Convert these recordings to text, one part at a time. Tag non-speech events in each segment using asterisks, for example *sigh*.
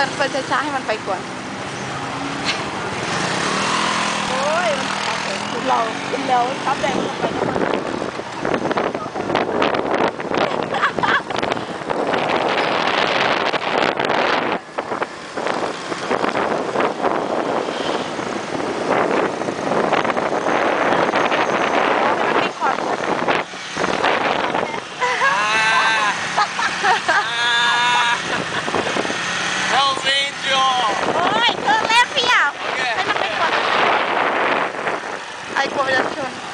ปิดเปิดช้าๆให้มันไปก่อน โอ้ยมันเราเป็นแล้วทับแดงลงไปแล้ว ไอ้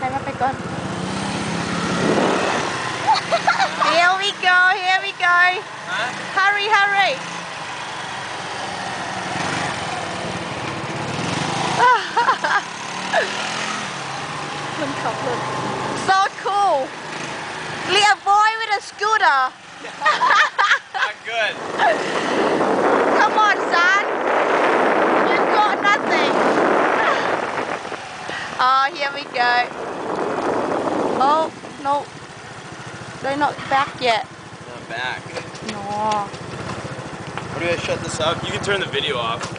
Time up, go. here we go, here we go. Huh? Hurry, hurry. *laughs* so cool. Little boy with a scooter. Not good. Come on, son. You've got nothing. oh, *laughs* here we go. Oh, no. They're not back yet. Not back. No. What do I shut this up? You can turn the video off.